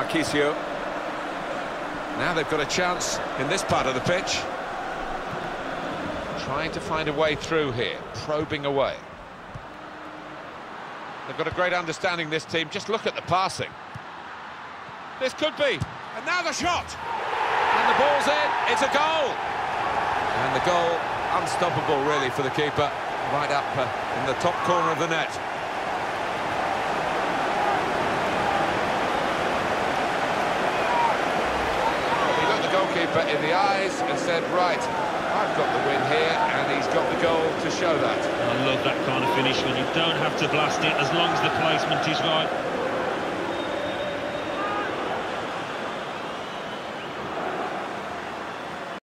Marchisio. Now they've got a chance in this part of the pitch. Trying to find a way through here, probing away. They've got a great understanding, this team. Just look at the passing. This could be. And now the shot! And the ball's in. It's a goal! And the goal, unstoppable, really, for the keeper. Right up uh, in the top corner of the net. Goalkeeper in the eyes and said, right, I've got the win here, and he's got the goal to show that. I love that kind of finish when you don't have to blast it as long as the placement is right.